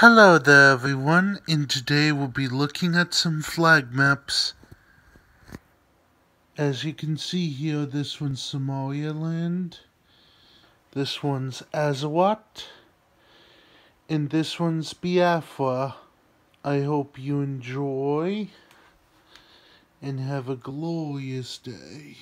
Hello there everyone, and today we'll be looking at some flag maps. As you can see here, this one's Somaliland, this one's Azawad, and this one's Biafra. I hope you enjoy and have a glorious day.